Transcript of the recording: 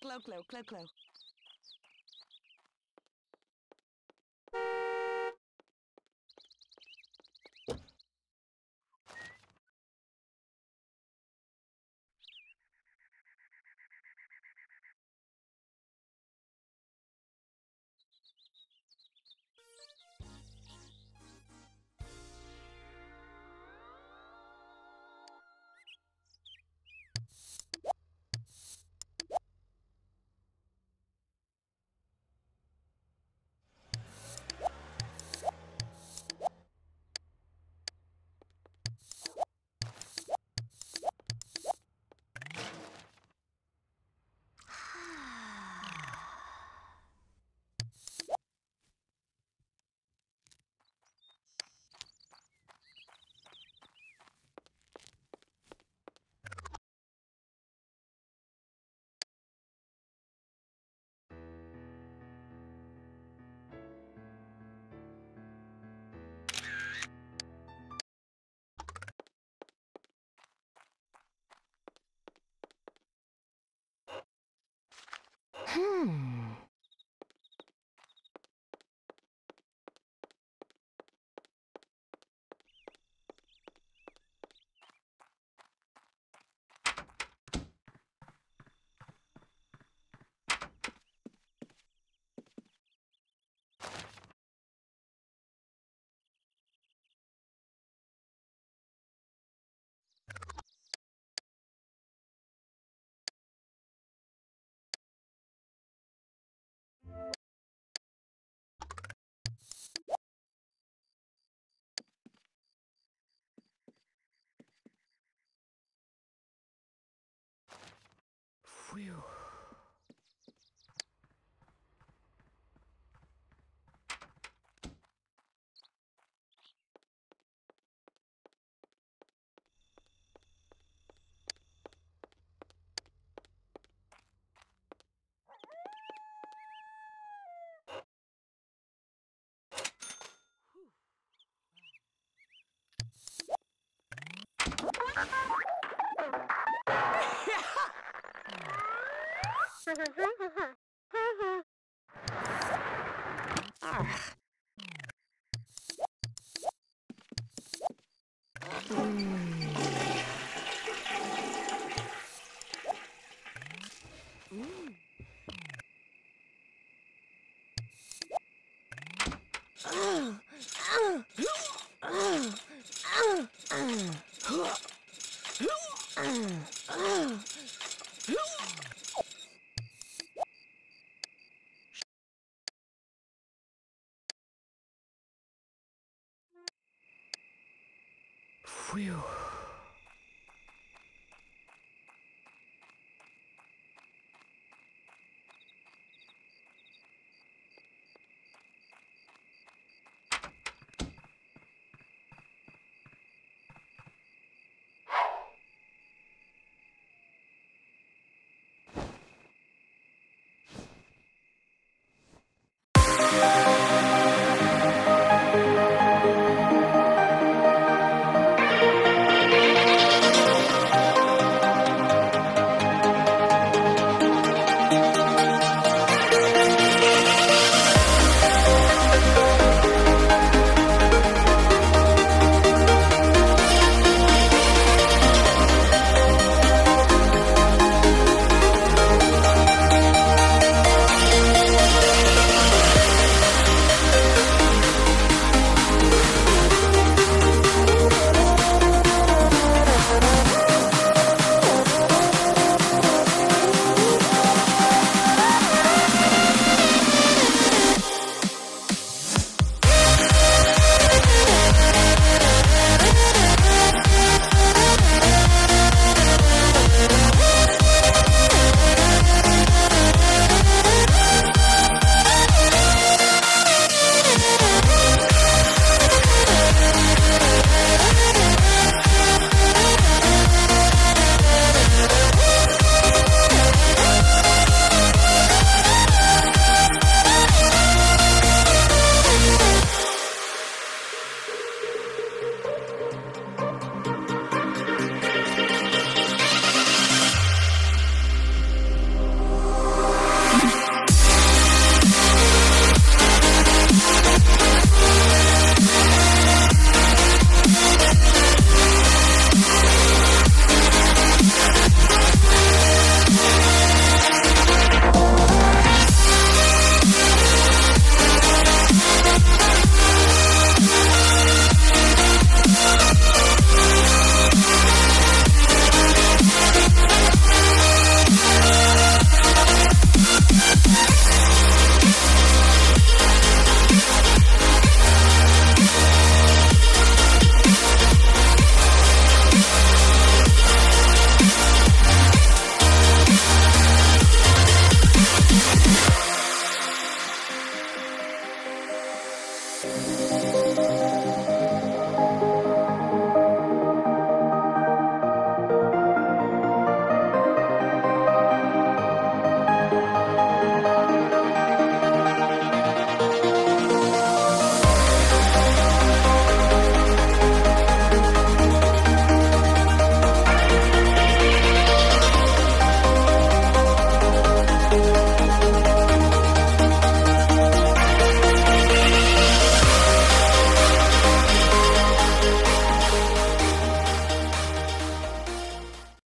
Clo-clo, clo-clo. Phew. Ah. Phew.